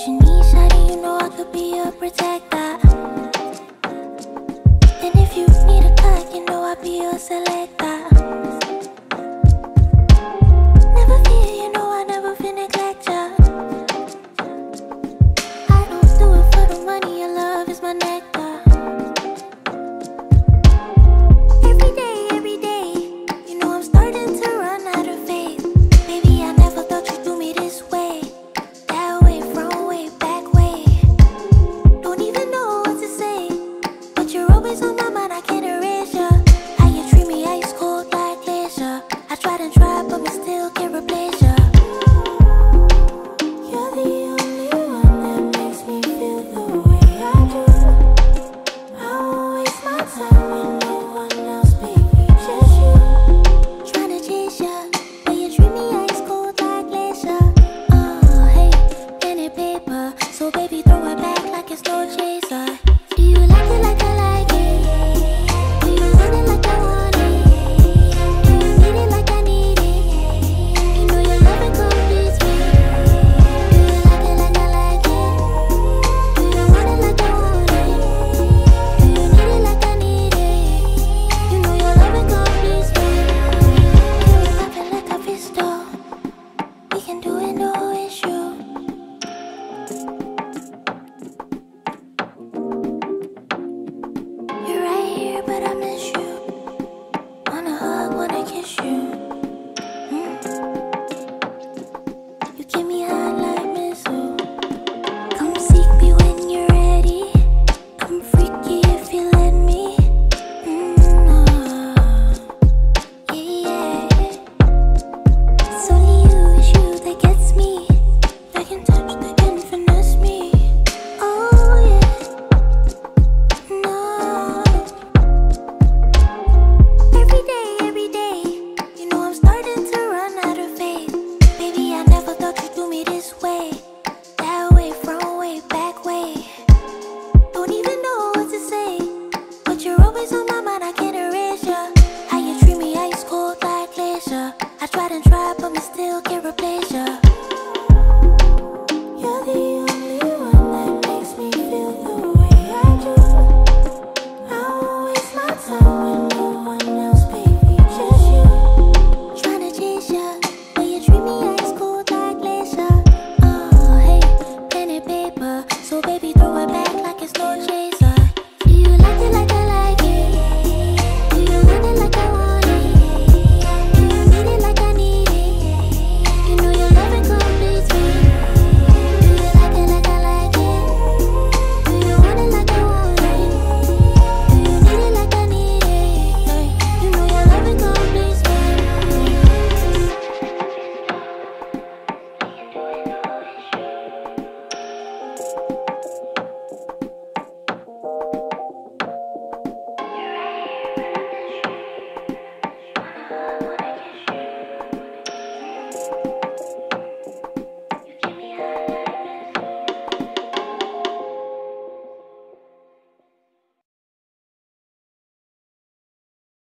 what you need, Shady. You know I could be your protector. So baby